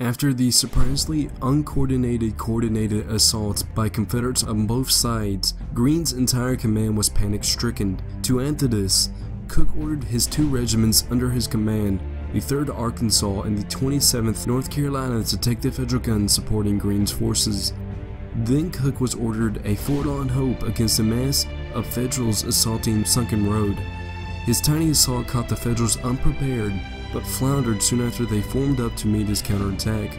After the surprisingly uncoordinated coordinated assaults by Confederates on both sides, Greene's entire command was panic-stricken. To add to this, Cooke ordered his two regiments under his command, the 3rd Arkansas and the 27th North Carolina to take the federal guns supporting Greene's forces. Then Cooke was ordered a forlorn hope against a mass of Federals assaulting Sunken Road. His tiny assault caught the Federals unprepared but floundered soon after they formed up to meet his counterattack.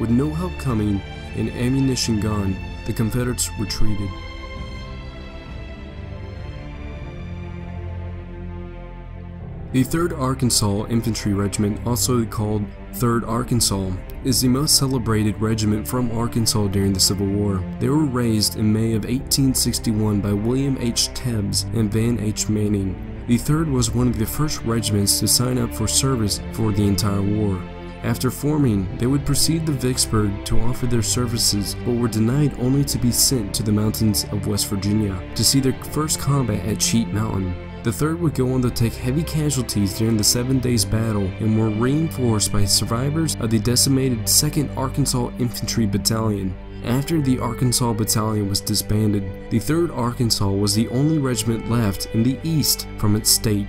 With no help coming and ammunition gone, the Confederates retreated. The 3rd Arkansas Infantry Regiment, also called 3rd Arkansas, is the most celebrated regiment from Arkansas during the Civil War. They were raised in May of 1861 by William H. Tebbs and Van H. Manning. The 3rd was one of the first regiments to sign up for service for the entire war. After forming, they would proceed to Vicksburg to offer their services, but were denied only to be sent to the mountains of West Virginia to see their first combat at Cheat Mountain. The 3rd would go on to take heavy casualties during the Seven Days Battle and were reinforced by survivors of the decimated 2nd Arkansas Infantry Battalion. After the Arkansas Battalion was disbanded, the 3rd Arkansas was the only regiment left in the east from its state.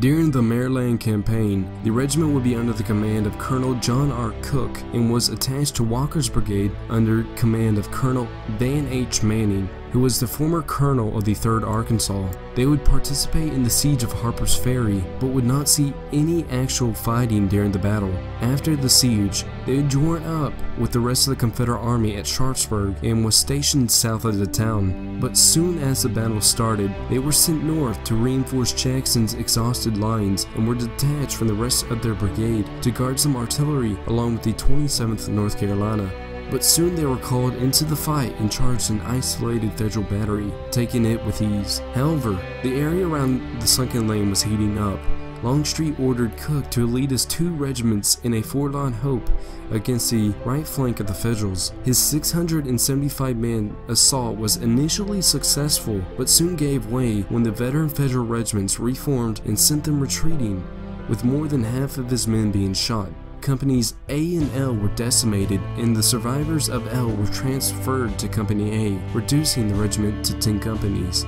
During the Maryland campaign, the regiment would be under the command of Colonel John R. Cooke and was attached to Walker's brigade under command of Colonel Van H. Manning who was the former colonel of the 3rd Arkansas. They would participate in the siege of Harper's Ferry, but would not see any actual fighting during the battle. After the siege, they would join up with the rest of the Confederate army at Sharpsburg and was stationed south of the town. But soon as the battle started, they were sent north to reinforce Jackson's exhausted lines and were detached from the rest of their brigade to guard some artillery along with the 27th North Carolina but soon they were called into the fight and charged an isolated federal battery, taking it with ease. However, the area around the sunken lane was heating up. Longstreet ordered Cooke to lead his two regiments in a forlorn hope against the right flank of the Federals. His 675-man assault was initially successful, but soon gave way when the veteran Federal regiments reformed and sent them retreating, with more than half of his men being shot companies A and L were decimated and the survivors of L were transferred to Company A, reducing the regiment to 10 companies.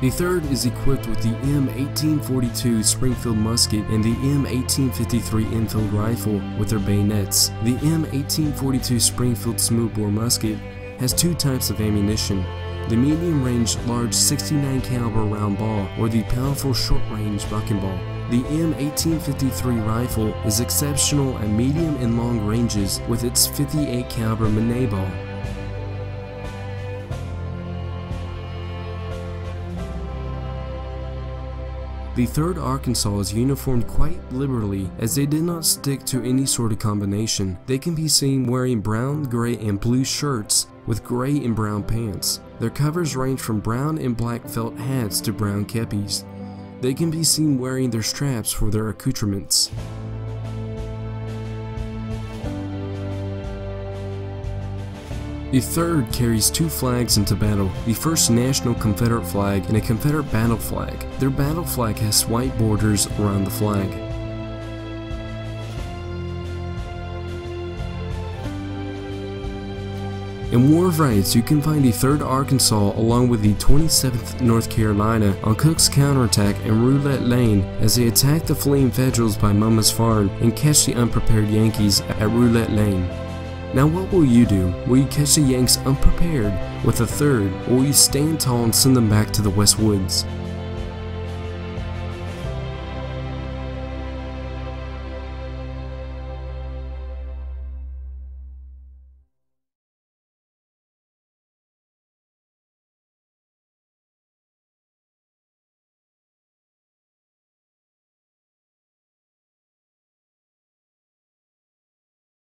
The 3rd is equipped with the M1842 Springfield musket and the M1853 Enfield rifle with their bayonets. The M1842 Springfield smoothbore musket has two types of ammunition, the medium-range large 69 caliber round ball or the powerful short-range buck and ball. The M1853 rifle is exceptional at medium and long ranges with its 58 caliber Minié ball. The 3rd Arkansas is uniformed quite liberally as they did not stick to any sort of combination. They can be seen wearing brown, gray, and blue shirts with gray and brown pants. Their covers range from brown and black felt hats to brown kepis. They can be seen wearing their straps for their accoutrements. The third carries two flags into battle, the first National Confederate flag and a Confederate battle flag. Their battle flag has white borders around the flag. In War of Rights, you can find the 3rd Arkansas along with the 27th North Carolina on Cooke's counterattack in Roulette Lane as they attack the fleeing Federals by Mumma's Farm and catch the unprepared Yankees at Roulette Lane. Now what will you do? Will you catch the Yanks unprepared with a third, or will you stand tall and send them back to the West Woods?